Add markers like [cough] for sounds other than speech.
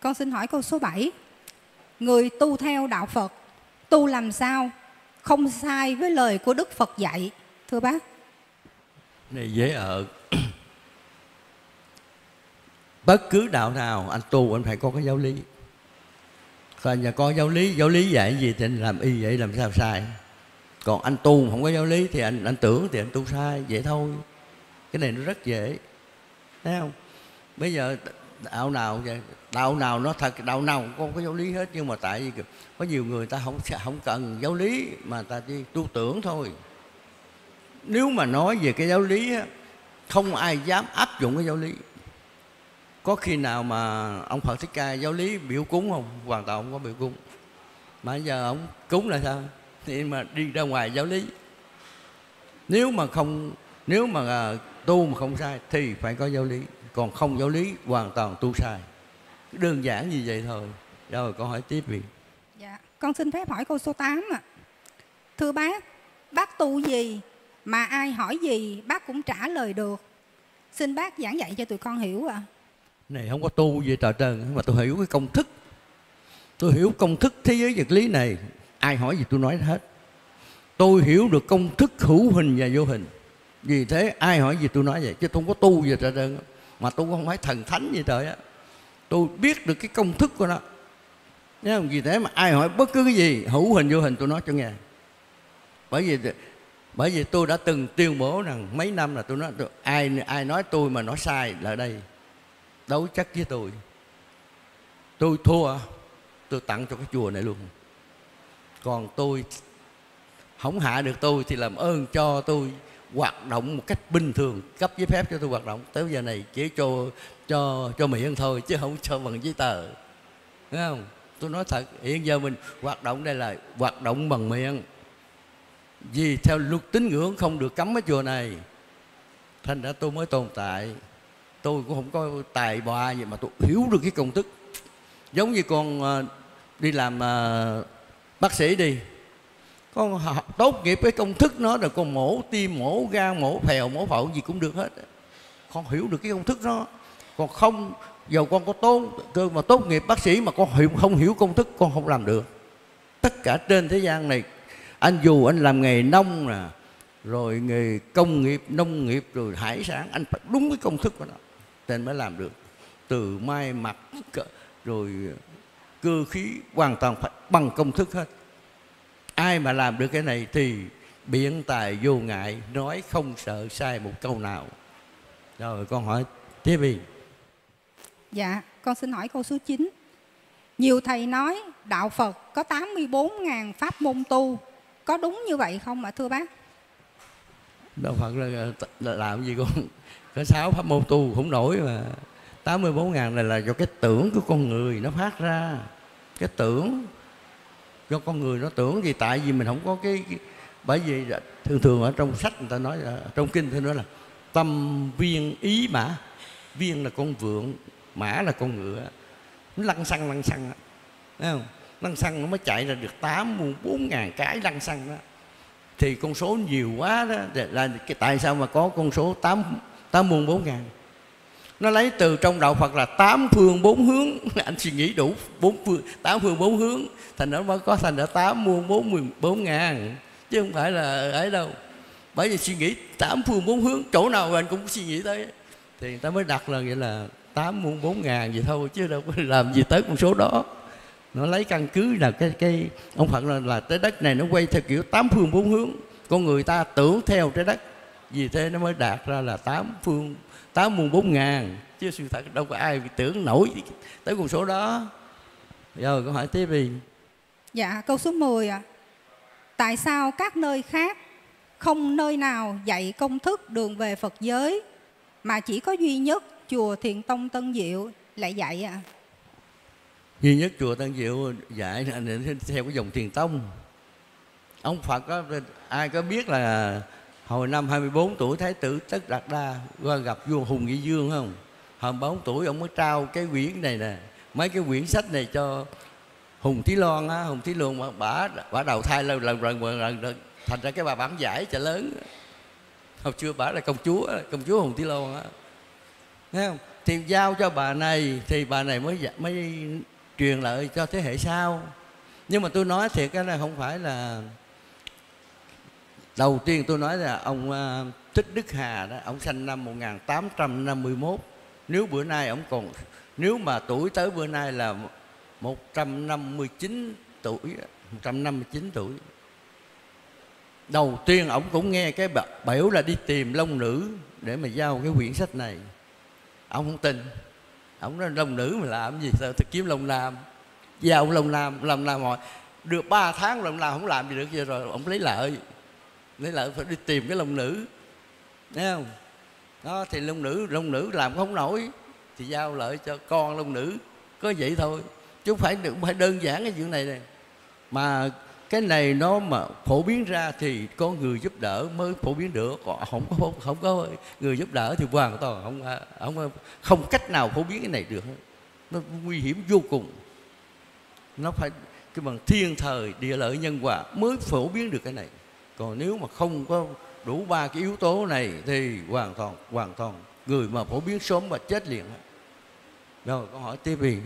con xin hỏi câu số 7. Người tu theo đạo Phật, tu làm sao không sai với lời của Đức Phật dạy? Thưa bác. Này dễ ở. [clears throat] Bất cứ đạo nào anh tu anh phải có cái giáo lý. Còn nhà có giáo lý, giáo lý dạy gì thì anh làm y vậy làm sao sai. Còn anh tu không có giáo lý thì anh anh tưởng thì anh tu sai, vậy thôi. Cái này nó rất dễ. Thấy không? Bây giờ đạo nào vậy đạo nào nó thật đạo nào cũng có, có giáo lý hết nhưng mà tại vì có nhiều người ta không không cần giáo lý mà ta chỉ tu tưởng thôi. Nếu mà nói về cái giáo lý không ai dám áp dụng cái giáo lý. Có khi nào mà ông Phật Thích Ca giáo lý biểu cúng không? Hoàn toàn không có biểu cúng. Mà giờ ông cúng là sao? Thì mà đi ra ngoài giáo lý. Nếu mà không nếu mà à, tu mà không sai thì phải có giáo lý. Còn không giáo lý hoàn toàn tu sai đơn giản như vậy thôi. Rồi câu hỏi tiếp đi. Dạ con xin phép hỏi câu số 8 ạ. Thưa bác bác tu gì mà ai hỏi gì bác cũng trả lời được. Xin bác giảng dạy cho tụi con hiểu ạ. À. này không có tu gì trời trơn mà tôi hiểu cái công thức. Tôi hiểu công thức thế giới vật lý này ai hỏi gì tôi nói hết. Tôi hiểu được công thức hữu hình và vô hình. Vì thế ai hỏi gì tôi nói vậy chứ tôi không có tu gì trời trơn mà tôi không phải thần thánh gì trời á tôi biết được cái công thức của nó. Nhớ không? vì thế mà ai hỏi bất cứ cái gì hữu hình vô hình tôi nói cho nghe. Bởi vì bởi vì tôi đã từng tuyên bố rằng mấy năm là tôi nói tôi, ai ai nói tôi mà nói sai là đây. Đấu chắc với tôi. Tôi thua tôi tặng cho cái chùa này luôn. Còn tôi không hạ được tôi thì làm ơn cho tôi hoạt động một cách bình thường, cấp giấy phép cho tôi hoạt động. Tới giờ này chỉ cho cho cho miệng thôi, chứ không cho bằng giấy tờ. Thấy không? Tôi nói thật, hiện giờ mình hoạt động đây là hoạt động bằng miệng. Vì theo luật tín ngưỡng không được cấm ở chùa này. Thành ra tôi mới tồn tại. Tôi cũng không có tài bòa gì mà tôi hiểu được cái công thức. Giống như con à, đi làm à, bác sĩ đi con học tốt nghiệp cái công thức nó rồi con mổ tim mổ gan mổ phèo mổ phổi gì cũng được hết. Con hiểu được cái công thức đó. Còn không dầu con có tốt cơ mà tốt nghiệp bác sĩ mà con hiểu, không hiểu công thức con không làm được. Tất cả trên thế gian này anh dù anh làm nghề nông nè rồi nghề công nghiệp nông nghiệp rồi hải sản anh phải đúng cái công thức của nó nên mới làm được. Từ mai mặt rồi cơ khí hoàn toàn phải bằng công thức hết ai mà làm được cái này thì biện tài vô ngại nói không sợ sai một câu nào. Rồi con hỏi tiếp đi. Dạ con xin hỏi câu số 9 nhiều thầy nói đạo Phật có 84.000 pháp môn tu. Có đúng như vậy không ạ thưa bác? Đạo Phật là, là làm gì con? [laughs] Có sáu pháp môn tu không nổi mà. 84 ngàn này là do cái tưởng của con người nó phát ra. Cái tưởng do con người nó tưởng gì tại vì mình không có cái, cái bởi vì thường thường ở trong sách người ta nói là trong kinh thì nói là tâm viên ý mã. Viên là con vượn mã là con ngựa. Nó lăn xăng lăn xăng thấy không? Lăn xăng nó mới chạy ra được tám bốn ngàn cái lăn xăng đó. Thì con số nhiều quá đó. Là cái tại sao mà có con số tám tám muôn bốn ngàn? Nó lấy từ trong đạo Phật là tám phương bốn hướng. [laughs] Anh suy nghĩ đủ bốn phương tám phương bốn hướng. Thành nó mới có thành ra tám muôn bốn mươi bốn ngàn. Chứ không phải là ấy đâu. Bởi vì suy nghĩ tám phương bốn hướng chỗ nào anh cũng suy nghĩ tới. Thì người ta mới đặt là vậy là tám muôn bốn ngàn gì thôi chứ đâu có làm gì tới con số đó. Nó lấy căn cứ là cái cái ông phật là, là trái đất này nó quay theo kiểu tám phương bốn hướng. Con người ta tưởng theo trái đất vì thế nó mới đạt ra là tám phương tám muôn bốn ngàn chứ sự thật đâu có ai tưởng nổi tới con số đó rồi câu hỏi tiếp đi dạ câu số 10 ạ à. tại sao các nơi khác không nơi nào dạy công thức đường về Phật giới mà chỉ có duy nhất chùa Thiện Tông Tân Diệu lại dạy ạ? À? Duy nhất chùa Tân Diệu dạy theo cái dòng Thiền Tông. Ông Phật có ai có biết là hồi năm 24 tuổi Thái tử Tất Đạt Đa qua gặp vua Hùng Nghị Dương không? Hồi 4 tuổi ông mới trao cái quyển này nè, mấy cái quyển sách này cho Hùng Thí Loan á, Hùng Thí Loan bả bả đầu thai lần lần lần lần, lần, lần thành ra cái bà bản giải trở lớn. Hồi chưa bả là công chúa, công chúa Hùng Thí Loan á. Thấy không? thì giao cho bà này thì bà này mới dạ, mới truyền lại cho thế hệ sau nhưng mà tôi nói thiệt cái này không phải là đầu tiên tôi nói là ông ờ, Thích Đức Hà đó, ông sinh năm 1851 nếu bữa nay ông còn, nếu mà tuổi tới bữa nay là 159 tuổi 159 tuổi. Đầu tiên ông cũng nghe cái biểu là đi tìm long nữ để mà giao cái quyển sách này. Ông không tin. Ông nói, long nữ mà làm gì? Sao tôi kiếm long nam? Giao ông long nam long nam hỏi, được 3 tháng long nam không làm gì được kia rồi, ông lấy lợi nên lợi phải đi tìm cái lông nữ. Thấy không? Đó, thì lông nữ lông nữ làm không nổi, thì giao lợi cho con lông nữ. Có vậy thôi, chứ không phải không phải đơn giản cái chuyện này này mà cái này nó mà phổ biến ra thì có người giúp đỡ mới phổ biến được. Còn không có không có người giúp đỡ thì hoàn toàn không không không cách nào phổ biến cái này được. Nó nguy hiểm vô cùng. Nó phải cái bằng thiên thời địa lợi nhân hòa mới phổ biến được cái này còn nếu mà không có đủ ba cái yếu tố này thì hoàn toàn hoàn toàn người mà phổ biến sớm và chết liền rồi câu hỏi tiếp đi.